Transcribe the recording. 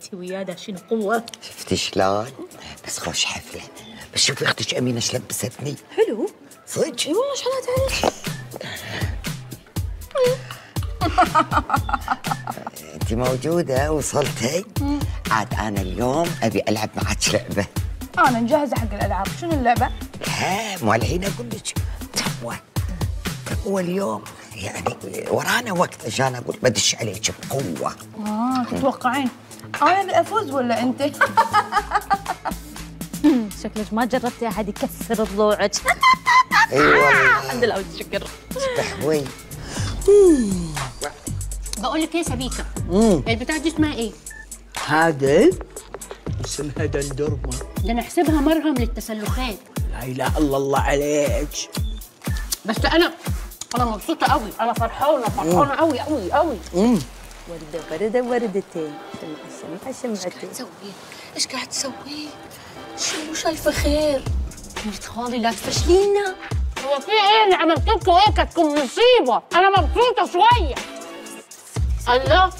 انت وياه داشين قوة؟ شفتي شلون؟ بس خوش حفلة. بس شوفي أختك أمينة إيش لبستني. حلو. صدق؟ أي والله شحنها تعرف؟ انت موجودة وصلتي. عاد أنا اليوم أبي ألعب معك لعبة. أنا مجهزه حق الألعاب. شنو اللعبة؟ لا مو الحين أقول لك. تو تو اليوم. يعني ورانا وقت عشان أقول بدش عليك بقوة. آه تتوقعين؟ أنا اللي أفوز ولا أنت؟ شكلك ما جربتي أحد يكسر ضلوعك. اي والله الحمد لله والشكر تحوي بقول لك إيه يا سبيكة؟ البتاع دي اسمها إيه؟ هذا؟ اسمها دندرمة. ده نحسبها مرهم للتسلخات لا إله إلا الله عليك. بس أنا أنا مبسوطة قوي أنا فرحانة فرحانة قوي قوي قوي ورده ورده وردتين. شمعة شمعة شمعتين تسوي؟ إيش قاعد تسوي؟ شو شايفة خير؟ بنت خالي لا تفشلينا هو في إيه؟ اللي عملت لكم إيه كانت تكون مصيبة. أنا مبسوطة شوية. الله.